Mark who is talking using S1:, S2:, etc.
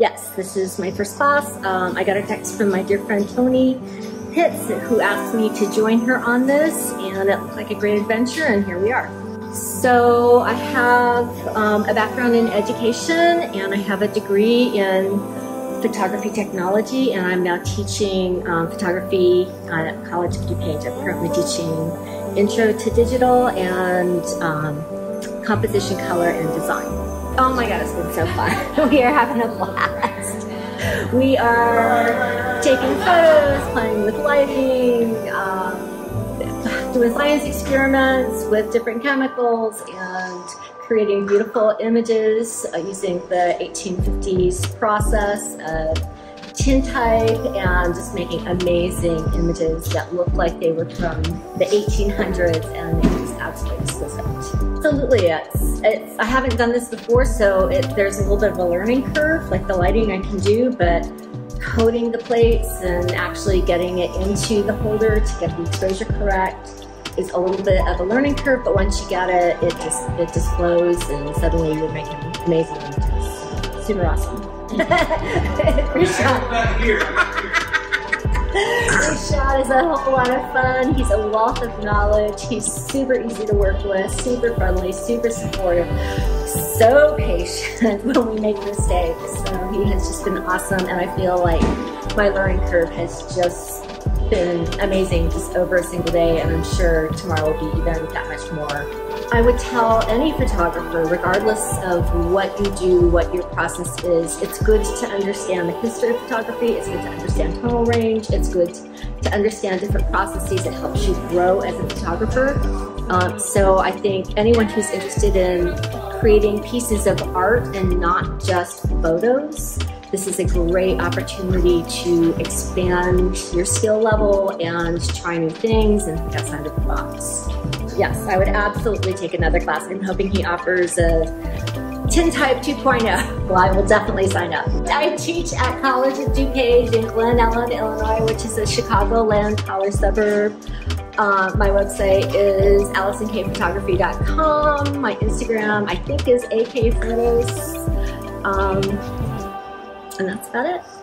S1: Yes, this is my first class. Um, I got a text from my dear friend Tony Pitts who asked me to join her on this and it looked like a great adventure and here we are. So I have um, a background in education and I have a degree in photography technology and I'm now teaching um, photography at College of DuPage. I'm currently teaching Intro to Digital and um, Composition, Color, and Design. Oh my god, it's been so fun. we are having a blast. We are taking photos, playing with lighting, um, doing science experiments with different chemicals and creating beautiful images uh, using the 1850s process of tintype and just making amazing images that look like they were from the 1800s and it was absolutely exquisite. Absolutely, it's, it's, I haven't done this before, so it, there's a little bit of a learning curve, like the lighting I can do, but coating the plates and actually getting it into the holder to get the exposure correct is a little bit of a learning curve, but once you get it, it just it just flows and suddenly you're making amazing images. Super awesome. Rashod. Rashod is a whole lot of fun. He's a wealth of knowledge. He's super easy to work with, super friendly, super supportive, so patient when we make mistakes. So he has just been awesome and I feel like my learning curve has just been amazing just over a single day and I'm sure tomorrow will be even that much more. I would tell any photographer, regardless of what you do, what your process is, it's good to understand the history of photography, it's good to understand tonal range, it's good to understand different processes. It helps you grow as a photographer. Um, so I think anyone who's interested in creating pieces of art and not just photos, this is a great opportunity to expand your skill level and try new things and think outside of the box yes, I would absolutely take another class. I'm hoping he offers a Tintype 2.0. Well, I will definitely sign up. I teach at College of DuPage in Glen Ellyn, Illinois, which is a Chicagoland collar suburb. Uh, my website is AllisonKPhotography.com. My Instagram, I think, is AK Photos. Um, and that's about it.